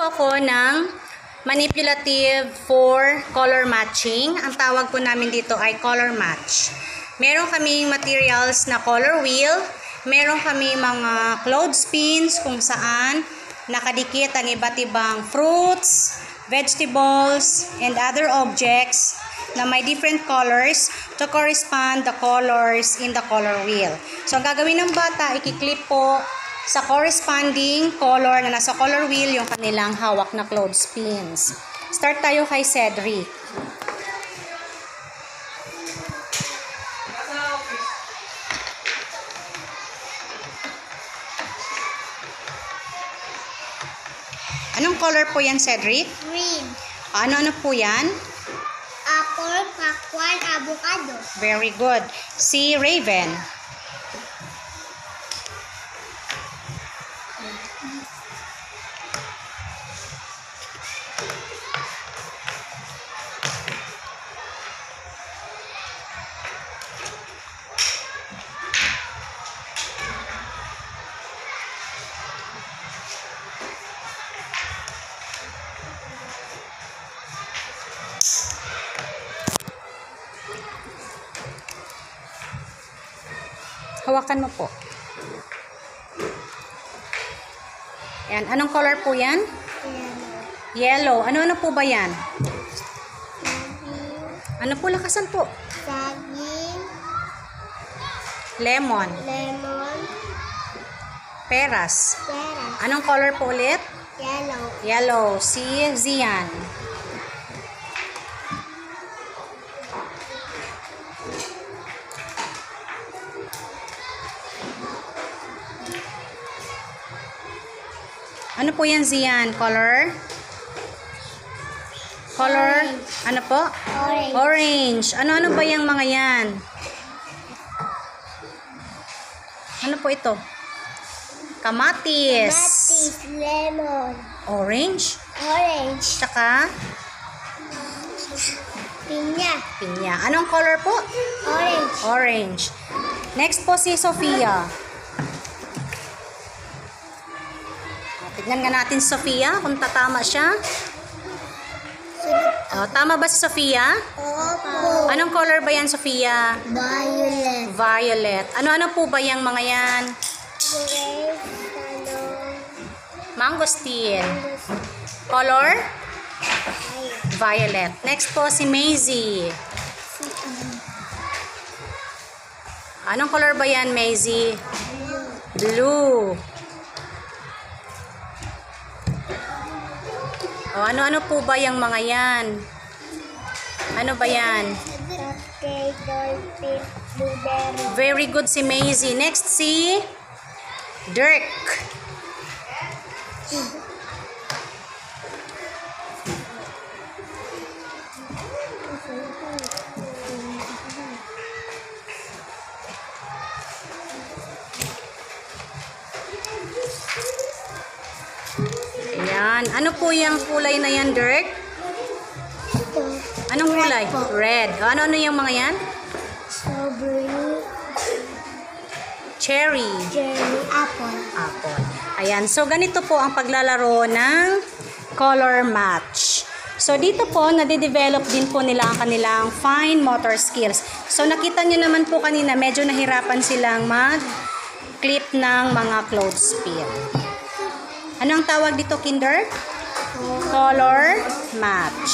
po ako ng manipulative for color matching. Ang tawag po namin dito ay color match. Meron kaming materials na color wheel. Meron kami mga clothespins kung saan nakadikit ang iba't ibang fruits, vegetables, and other objects na may different colors to correspond the colors in the color wheel. So, ang gagawin ng bata, ikiklip po sa corresponding color na nasa color wheel yung kanilang hawak na clothespins. Start tayo kay Cedric. Anong color po yan, Cedric? Green. Ano-ano po yan? Apple, pakwan, avocado. Very good. Si Raven. Hawakan mo po. Yan. Anong color po yan? Yellow. Yellow. Ano-ano po ba yan? Ano po lakasan po? Saging, Lemon. lemon, Peras. peras. Anong color po ulit? Yellow. Yellow. Si Zian. Ano po yan, Zian? Color? Color? Ano po? Orange. Orange. Ano-ano ba yung mga yan? Ano po ito? Kamatis. Matis, lemon, Orange. orange, Tsaka pinya, pinya. Anong color po? orange, Orange. Next po si Sofia. Tignan nga natin Sofia kung tatama siya. Oh, tama ba si Sofia? Opo. Anong color ba yan, Sofia? Violet. Violet. Ano-ano po ba yung mga yan? Mangosteen. Color? Violet. Next po si Maisie. Anong color ba yan, Maisie? Blue. O, ano-ano po ba yung mga yan? Ano ba yan? Very good si Maisie. Next si Dirk. Ayan. Ano po yung kulay na yan, Dirk? Anong kulay? Red. Ano-ano yung mga yan? strawberry, Cherry. cherry, apple. Apple. Ayan. So, ganito po ang paglalaro ng color match. So, dito po, nade-develop din po nila ang kanilang fine motor skills. So, nakita nyo naman po kanina, medyo nahirapan silang mag-clip ng mga clothespin. Ano ang tawag dito, Kinder? Color match.